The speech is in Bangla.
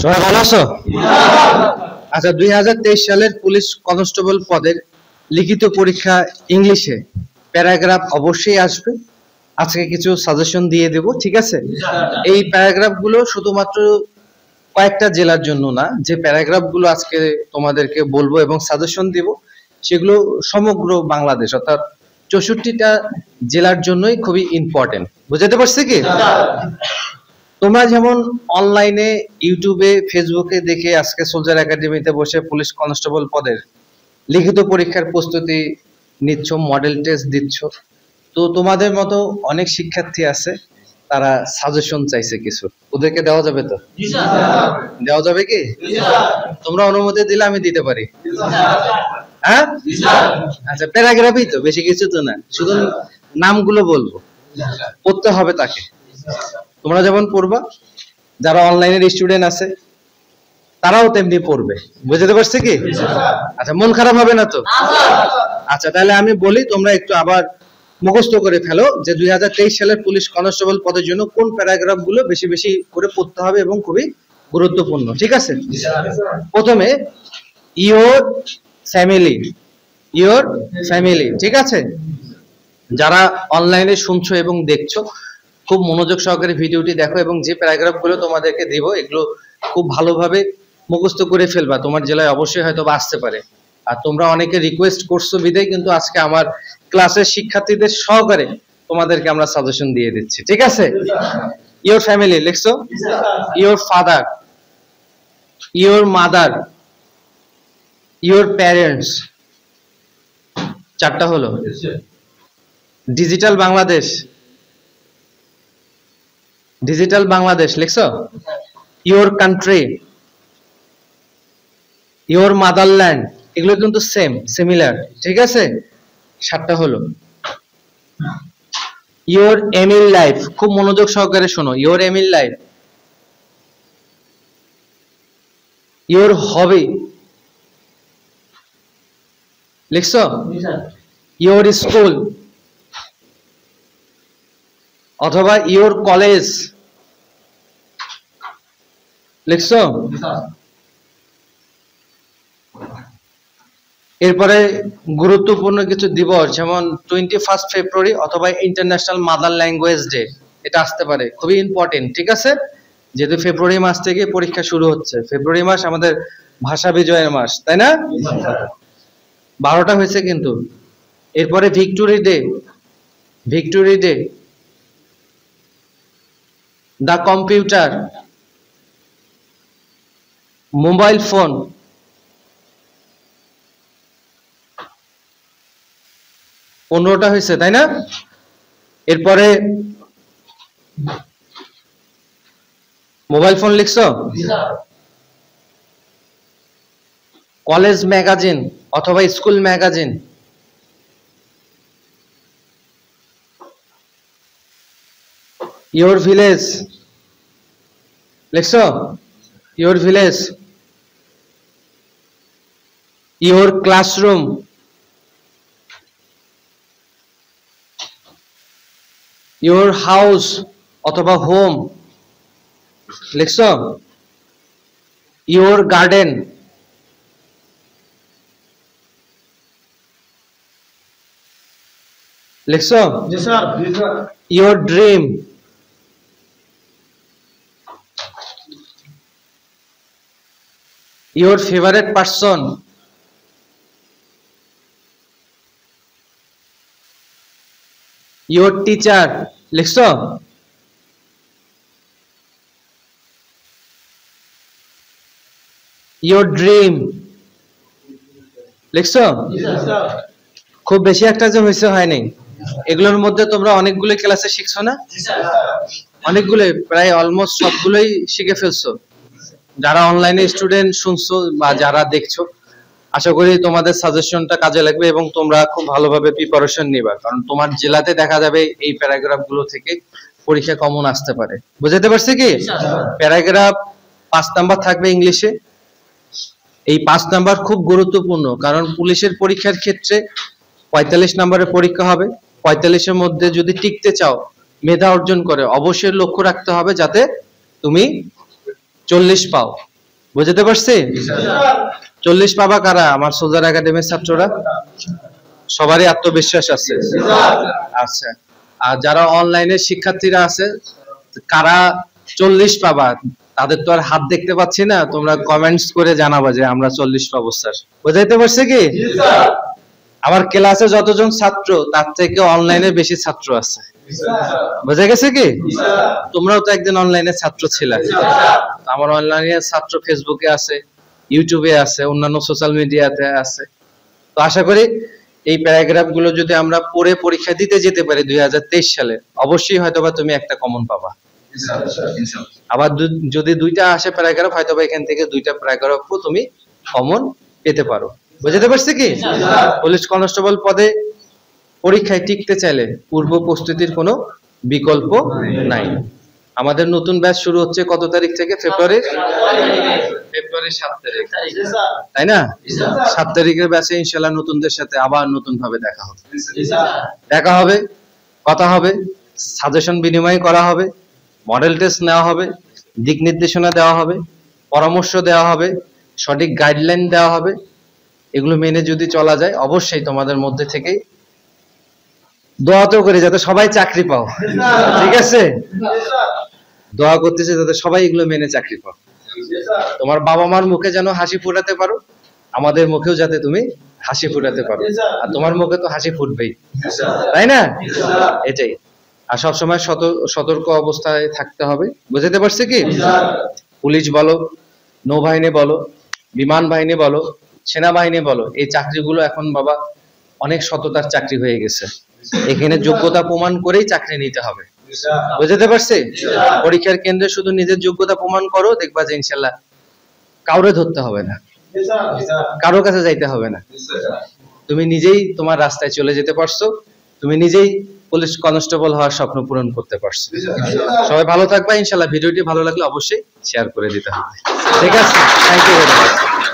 সবাই ভালো আছো? আচ্ছা দুই হাজার তেইশ সালের পুলিশ কনস্টেবল পদের লিখিত পরীক্ষা ইংলিশে। প্যারাগ্রাফ অবশ্যই আসবে। আজকে কিছু সাজেশন দিয়ে দেব, ঠিক আছে? এই প্যারাগ্রাফগুলো শুধুমাত্র কয়েকটা জেলার জন্য না, যে প্যারাগ্রাফগুলো আজকে তোমাদেরকে বলব এবং সাজেশন দিব, সেগুলো সমগ্র বাংলাদেশ, অর্থাৎ চৌষট্টিটা জেলার জন্যই খুবই ইম্পর্টেন্ট বুঝাতে পারছি কি? তোমরা যেমন অনলাইনে ইউটিউবে ফেসবুকে দেখে আজকে সোলজার একাডেমিতে বসে পুলিশ কনস্টেবল পদের লিখিত পরীক্ষার প্রস্তুতি নিচ্ছ মডেল টেস্ট দিচ্ছ তো তোমাদের মতো অনেক শিক্ষার্থী আছে তারা সাজেশন চাইছে কিছু। ওদেরকে দেওয়া যাবে তো? দেওয়া যাবে কি? তোমরা অনুমতি দিলে আমি দিতে পারি। হ্যাঁ? আচ্ছা প্যারাগ্রাফই তো বেশি কিছু তো না। শুধু নামগুলো বলব। পড়তে হবে তাকে। তোমরা যেমন পড়বা, যারা অনলাইনের স্টুডেন্ট আছে, তারাও তেমনি পড়বে। বুঝতে পারছে কি? আচ্ছা মন খারাপ হবে না তো? আচ্ছা তাহলে আমি বলি, তোমরা একটু আবার মুখস্থ করে ফেলো যে দুই হাজার তেইশ সালের পুলিশ কনস্টেবল পদের জন্য কোন প্যারাগ্রাফগুলো বেশি বেশি করে পড়তে হবে এবং খুবই গুরুত্বপূর্ণ, ঠিক আছে? প্রথমে ইওর ফ্যামিলি ইওর ফ্যামিলি ঠিক আছে? যারা অনলাইনে শুনছো এবং দেখছ খুব মনোযোগ সহকারে ভিডিওটি দেখো এবং যে প্যারাগ্রাফগুলো তোমাদেরকে দিব এগুলো খুব ভালোভাবে মুখস্থ করে ফেলবা। তোমার জেলায় অবশ্যই হয়তো বা আসতে পারে। আর তোমরা অনেকে রিকোয়েস্ট করছ বিদায় কিন্তু আজকে আমার ক্লাসের শিক্ষার্থীদের সহকারে তোমাদেরকে আমরা সাজেশন দিয়ে দিচ্ছি। ঠিক আছে? ইওর ফ্যামিলি লিখছো? Your father your mother your parents চারটা হলো। ডিজিটাল বাংলাদেশ ডিজিটাল বাংলাদেশ লিখছো? ইওর কান্ট্রি ইওর মাদারল্যান্ড এগুলো কিন্তু সেম সিমিলার ঠিক আছে? সাতটা হলো। ইওর এমিল লাইফ খুব মনোযোগ সহকারে শোনো। Your aim in life your hobby লিখছো? ইওর স্কুল অথবা ইওর কলেজ লিখছো? এরপরে গুরুত্বপূর্ণ কিছু দিবস, যেমন টোয়েন্টি ফার্স্ট ফেব্রুয়ারি অথবা ইন্টারন্যাশনাল মাদার ল্যাঙ্গুয়েজ ডে এটা আসতে পারে, খুবই ইম্পর্টেন্ট ঠিক আছে? যেহেতু ফেব্রুয়ারি মাস থেকে পরীক্ষা শুরু হচ্ছে ফেব্রুয়ারি মাস আমাদের ভাষা বিজয়ের মাস, তাই না? বারোটা হয়েছে কিন্তু, এরপরে victory day victory day the computer mobile phone. পনেরোটা হয়েছে, তাই না? এরপরে মোবাইল ফোন লিখছো? কলেজ ম্যাগাজিন অথবা স্কুল ম্যাগাজিন। Your village. লিখছো? Your village. Your classroom. Your house অথবা home. লিখছ? Your garden. লিখছ? Your dream. Your favourite person. Your teacher লিখছো? ইয়োর ড্রিম লিখছো? খুব বেশি একটা যে হয়েছে হয়নি। এগুলোর মধ্যে তোমরা অনেকগুলো ক্লাসে শিখছো না? অনেকগুলো, প্রায় অলমোস্ট সবগুলোই শিখে ফেলছো। যারা অনলাইনে স্টুডেন্ট শুনছো বা যারা দেখছ আশা করি তোমাদের সাজেশনটা কাজে লাগবে এবং তোমরা খুব ভালোভাবে প্রিপারেশন নিবা। কারণ তোমার জেলাতে দেখা যাবে এই প্যারাগ্রাফগুলো থেকে পরীক্ষা কমন আসতে পারে। বুঝাতে পারছি কি? প্যারাগ্রাফ পাঁচ নাম্বার থাকবে ইংলিশে এই পাঁচ নাম্বার খুব গুরুত্বপূর্ণ, কারণ পুলিশের পরীক্ষার ক্ষেত্রে পঁয়তাল্লিশ নাম্বারের পরীক্ষা হবে। পঁয়তাল্লিশের মধ্যে যদি টিকতে চাও, মেধা অর্জন করে অবশ্যই লক্ষ্য রাখতে হবে যাতে তুমি চল্লিশ পাও। বুঝতে পারছি? চল্লিশ পাবা কারা? আমার সোজার একাডেমির ছাত্ররা? সবারই আত্মবিশ্বাস আছে। আচ্ছা। আর যারা অনলাইনে শিক্ষার্থীরা আছে কারা চল্লিশ পাবা তাদের তো আর হাত দেখতে পাচ্ছি না। তোমরা কমেন্টস করে জানাবা যে আমরা চল্লিশ পাবো স্যার বুঝাইতে পারছে কি? আমার ক্লাসে যতজন ছাত্র তার থেকে অনলাইনে বেশি ছাত্র আছে। বোঝা গেছে কি? তোমরাও তো একদিন অনলাইনে ছাত্র ছিলে। আমার অনলাইনে ছাত্র ফেসবুকে আছে। ইউটিউবে আছে অন্যান্য সোশ্যাল মিডিয়াতে আছে। তো আশা করি এই প্যারাগ্রাফগুলো যদি আমরা পড়ে পরীক্ষা দিতে যেতে পারি দুই হাজার তেইশ সালে অবশ্যই হয়তোবা তুমি একটা কমন পাবা। আবার যদি দুইটা আসে প্যারাগ্রাফ হয়তোবা এখান থেকে দুইটা প্যারাগ্রাফও তুমি কমন পেতে পারো। বুঝতে পারছি কি? পুলিশ কনস্টেবল পদে পরীক্ষায় টিকতে চাইলে পূর্ব প্রস্তুতির কোনো বিকল্প নাই। আমাদের নতুন ব্যাচ শুরু হচ্ছে কত তারিখ থেকে? ফেব্রুয়ারি ফেব্রুয়ারি সাত তারিখ। তাই না? সাত তারিখের ব্যাচে ইনশাল্লাহ নতুনদের সাথে আবার নতুন ভাবে দেখা হবে। দেখা হবে, কথা হবে সাজেশন বিনিময় করা হবে মডেল টেস্ট নেওয়া হবে, দিক নির্দেশনা দেওয়া হবে, পরামর্শ দেওয়া হবে, সঠিক গাইডলাইন দেওয়া হবে, এগুলো মেনে যদি চলা যায়, অবশ্যই তোমাদের মধ্যে থেকেই দোয়াতেও করে যাতে সবাই চাকরি পাও। ঠিক আছে? দোয়া করতেছে যাতে সবাই এগুলো মেনে চাকরি পাও তোমার বাবা মার মুখে যেন হাসি ফোটাতে পারো, আমাদের মুখেও যাতে তুমি হাসি ফোটাতে পারো। আর তোমার মুখে তো হাসি ফুটবেই। তাই না? এটাই। আর সবসময় সত- সতর্ক অবস্থায় থাকতে হবে। বুঝতে পারছি কি? পুলিশ বলো, নৌবাহিনী বলো, বিমান বাহিনী বলো, সেনাবাহিনী বলো, এই চাকরিগুলো এখন বাবা অনেক সততার চাকরি হয়ে গেছে। এখানে যোগ্যতা প্রমাণ করেই চাকরি নিতে হবে। বুঝতে পারছি? পরীক্ষার কেন্দ্রে শুধু নিজের যোগ্যতা প্রমাণ করো, দেখবা যে ইনশাল্লাহ কাউরে ধরতে হবে না। কারও কাছে যাইতে হবে না। তুমি নিজেই তোমার রাস্তায় চলে যেতে পারছ। তুমি নিজেই পুলিশ কনস্টেবল হওয়ার স্বপ্ন পূরণ করতে পারছ। সবাই ভালো থাকবা। ইনশাল্লাহ ভিডিওটি ভালো লাগলে অবশ্যই শেয়ার করে দিতে হবে। ঠিক আছে? Thank you very much